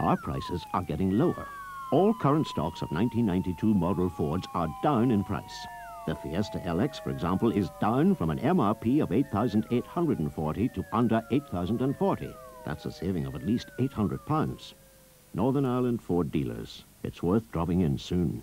our prices are getting lower. All current stocks of 1992 model Fords are down in price. The Fiesta LX, for example, is down from an MRP of 8,840 to under 8,040. That's a saving of at least 800 pounds. Northern Ireland Ford dealers. It's worth dropping in soon.